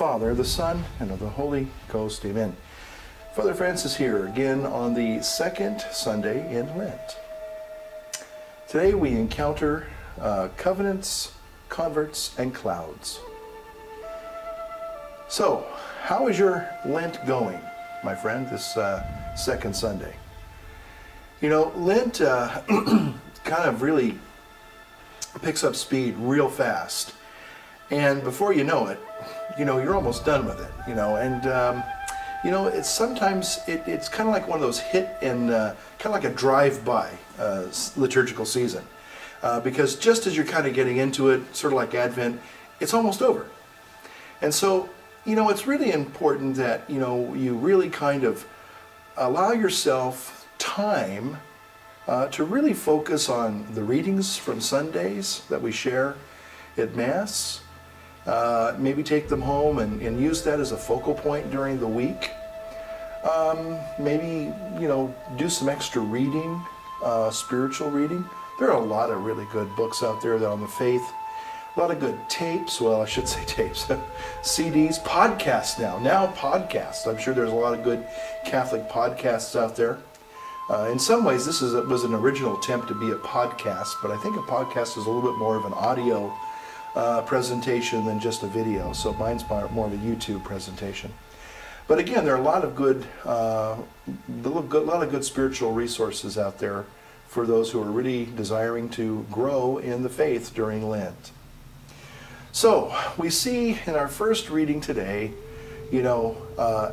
Father, the Son, and of the Holy Ghost. Amen. Father Francis here again on the second Sunday in Lent. Today we encounter uh, covenants, converts, and clouds. So, how is your Lent going, my friend, this uh, second Sunday? You know, Lent uh, kind of really picks up speed real fast. And before you know it, you know, you're almost done with it, you know, and, um, you know, it's sometimes, it, it's kind of like one of those hit and uh, kind of like a drive-by uh, liturgical season. Uh, because just as you're kind of getting into it, sort of like Advent, it's almost over. And so, you know, it's really important that, you know, you really kind of allow yourself time uh, to really focus on the readings from Sundays that we share at Mass, uh, maybe take them home and, and, use that as a focal point during the week. Um, maybe, you know, do some extra reading, uh, spiritual reading. There are a lot of really good books out there that on the faith. A lot of good tapes. Well, I should say tapes. CDs, podcasts now. Now podcasts. I'm sure there's a lot of good Catholic podcasts out there. Uh, in some ways, this is a, was an original attempt to be a podcast, but I think a podcast is a little bit more of an audio uh, presentation than just a video. So mine's more of a YouTube presentation. But again, there are a lot of good, uh, a lot of good spiritual resources out there for those who are really desiring to grow in the faith during Lent. So we see in our first reading today, you know, uh,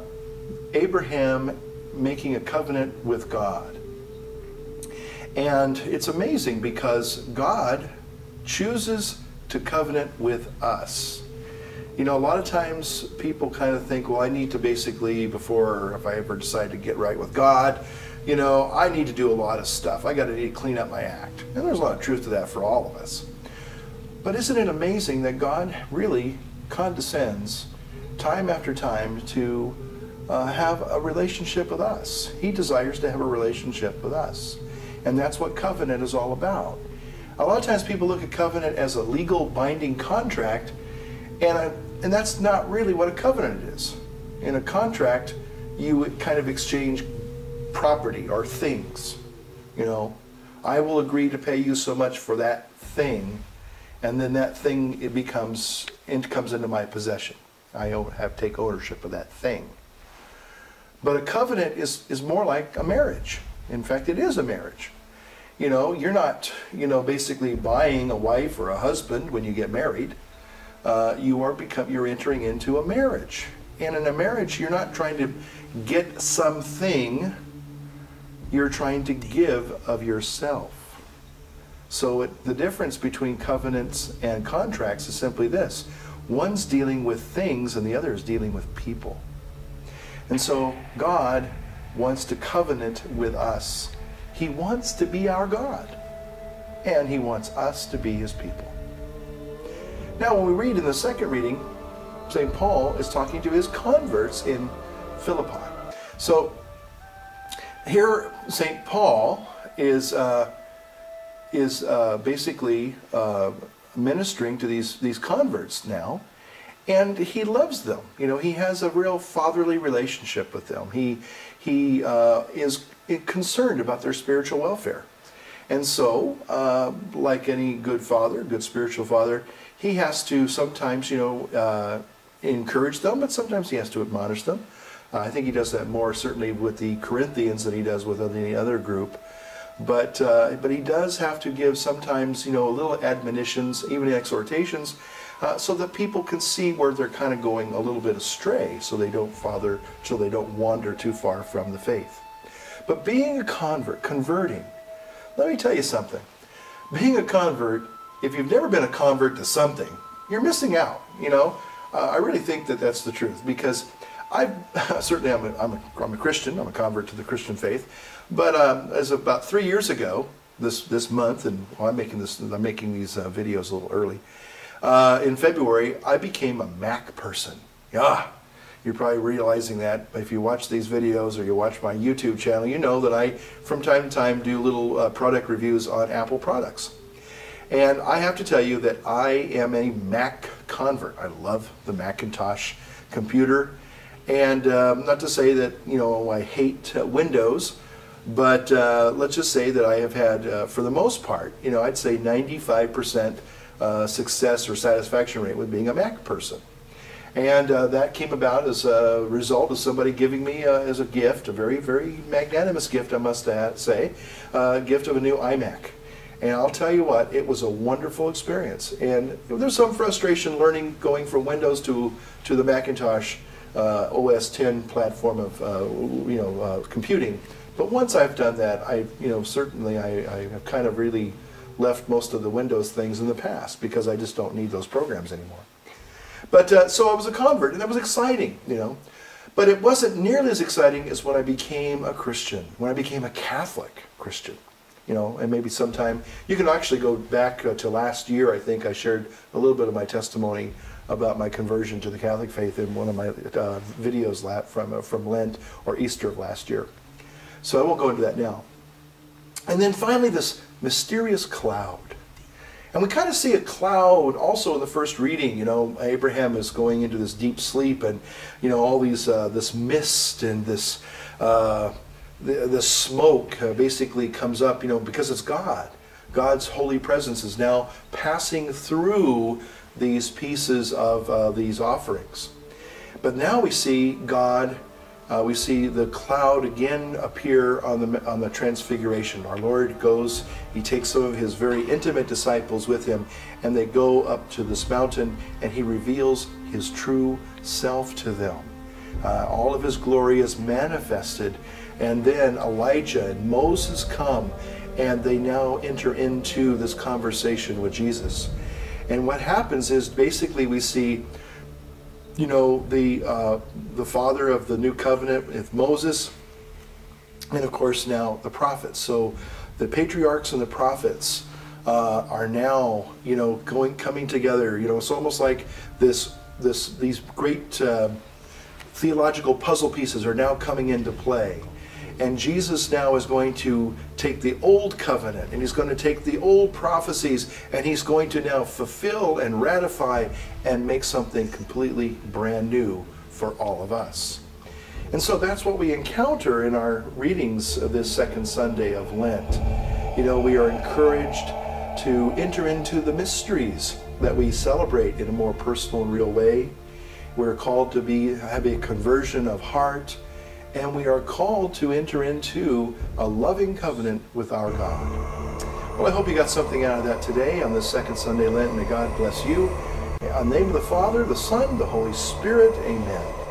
Abraham making a covenant with God. And it's amazing because God chooses to covenant with us. You know, a lot of times people kind of think, well, I need to basically, before, if I ever decide to get right with God, you know, I need to do a lot of stuff. I got to need to clean up my act. And there's a lot of truth to that for all of us. But isn't it amazing that God really condescends time after time to uh, have a relationship with us? He desires to have a relationship with us. And that's what covenant is all about. A lot of times people look at covenant as a legal binding contract, and, and that's not really what a covenant is. In a contract, you kind of exchange property or things. You know, I will agree to pay you so much for that thing, and then that thing it becomes it comes into my possession. I have take ownership of that thing. But a covenant is is more like a marriage. In fact, it is a marriage. You know, you're not, you know, basically buying a wife or a husband when you get married. Uh, you are become you're entering into a marriage. And in a marriage, you're not trying to get something, you're trying to give of yourself. So it, the difference between covenants and contracts is simply this. One's dealing with things and the other is dealing with people. And so God wants to covenant with us he wants to be our God, and He wants us to be His people. Now, when we read in the second reading, St. Paul is talking to his converts in Philippi. So, here, St. Paul is, uh, is uh, basically uh, ministering to these, these converts now and he loves them. You know, he has a real fatherly relationship with them. He he uh, is concerned about their spiritual welfare, and so, uh, like any good father, good spiritual father, he has to sometimes, you know, uh, encourage them, but sometimes he has to admonish them. Uh, I think he does that more certainly with the Corinthians than he does with any other group. But uh, but he does have to give sometimes, you know, a little admonitions, even exhortations uh, so that people can see where they're kind of going a little bit astray so they don't father, so they don't wander too far from the faith. But being a convert, converting, let me tell you something. Being a convert, if you've never been a convert to something, you're missing out, you know. Uh, I really think that that's the truth because I certainly I'm a, I'm, a, I'm a Christian. I'm a convert to the Christian faith. But um, as about three years ago, this this month, and well, I'm making this I'm making these uh, videos a little early uh, in February, I became a Mac person. Yeah, you're probably realizing that if you watch these videos or you watch my YouTube channel, you know that I, from time to time, do little uh, product reviews on Apple products. And I have to tell you that I am a Mac convert. I love the Macintosh computer. And um, not to say that, you know, I hate uh, Windows, but uh, let's just say that I have had, uh, for the most part, you know, I'd say 95% uh, success or satisfaction rate with being a Mac person. And uh, that came about as a result of somebody giving me uh, as a gift, a very, very magnanimous gift, I must say, a gift of a new iMac. And I'll tell you what, it was a wonderful experience. And there's some frustration learning going from Windows to, to the Macintosh uh, OS 10 platform of uh, you know uh, computing. But once I've done that, I you know certainly I, I have kind of really left most of the Windows things in the past because I just don't need those programs anymore. But uh, so I was a convert, and that was exciting, you know. But it wasn't nearly as exciting as when I became a Christian, when I became a Catholic Christian you know, and maybe sometime you can actually go back uh, to last year. I think I shared a little bit of my testimony about my conversion to the Catholic faith in one of my uh, videos from uh, from Lent or Easter of last year. So I won't go into that now. And then finally, this mysterious cloud. And we kind of see a cloud also in the first reading. You know, Abraham is going into this deep sleep, and you know all these uh, this mist and this uh, the, the smoke uh, basically comes up, you know, because it's God. God's holy presence is now passing through these pieces of uh, these offerings. But now we see God, uh, we see the cloud again appear on the, on the transfiguration. Our Lord goes, he takes some of his very intimate disciples with him, and they go up to this mountain, and he reveals his true self to them. Uh, all of his glory is manifested and then Elijah and Moses come and they now enter into this conversation with Jesus. And what happens is basically we see, you know, the, uh, the father of the new covenant with Moses, and of course now the prophets. So the patriarchs and the prophets uh, are now, you know, going coming together. You know, it's almost like this this these great uh, theological puzzle pieces are now coming into play. And Jesus now is going to take the old covenant and he's going to take the old prophecies and he's going to now fulfill and ratify and make something completely brand new for all of us. And so that's what we encounter in our readings of this second Sunday of Lent. You know, we are encouraged to enter into the mysteries that we celebrate in a more personal and real way. We're called to be have a conversion of heart and we are called to enter into a loving covenant with our God. Well, I hope you got something out of that today on this second Sunday Lent. May God bless you. In the name of the Father, the Son, the Holy Spirit, amen.